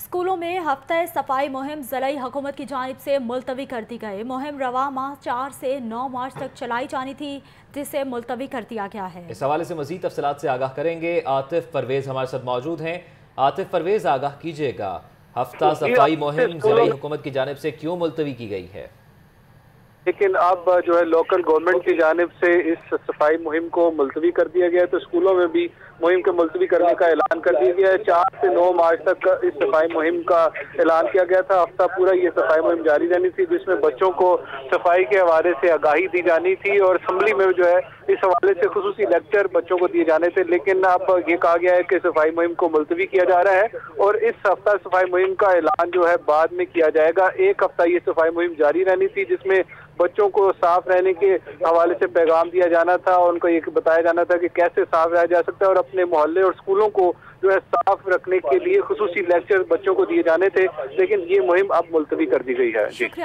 اسکولوں میں ہفتہ صفائی مہم ضلعی حکومت کی جانب سے ملتوی کر دی گئے مہم رواں ماہ چار سے نو مارچ تک چلائی جانی تھی جسے ملتوی کر دیا گیا ہے۔ اس حوالے سے مزید تفصیلات سے آگاہ کریں گے۔ عاطف پرویز ہمارے ساتھ موجود ہیں۔ عاطف پرویز آگاہ کیجیے گا۔ ہفتہ صفائی مہم ضلعی حکومت کی جانب سے کیوں ملتوی کی گئی ہے؟ لیکن اب جو ہے لوکل گورنمنٹ کی جانب سے اس صفائی مہم کو ملتوی کر دیا گیا ہے تو اسکولوں میں بھی مہم کے ملتوی کرنے کا اعلان کر دیا گیا ہے۔ چار سے نو مارچ تک اس صفائی مہم کا اعلان کیا گیا تھا۔ ہفتہ پورا یہ صفائی مہم جاری رہنی تھی جس میں بچوں کو صفائی کے حوالے سے آگاہی دی جانی تھی اور اسمبلی میں جو ہے اس حوالے سے خصوصی لیکچر بچوں کو دیے جانے تھے، لیکن اب یہ کہا گیا ہے کہ صفائی مہم کو ملتوی کیا جا رہا ہے اور اس ہفتہ صفائی مہم کا اعلان جو ہے بعد میں کیا جائے گا۔ ایک ہفتہ یہ صفائی مہم جاری رہنی تھی، جس میں بچوں کو صاف رہنے کے حوالے سے پیغام دیا جانا تھا، اور ان کو یہ بتایا جانا تھا کہ کیسے صاف رہا جا سکتا ہے اور اپنے محلے اور اسکولوں کو جو ہے صاف رکھنے کے لیے خصوصی لیکچر بچوں کو دیے جانے تھے، لیکن یہ مہم اب ملتوی کر دی گئی ہے۔ شکریہ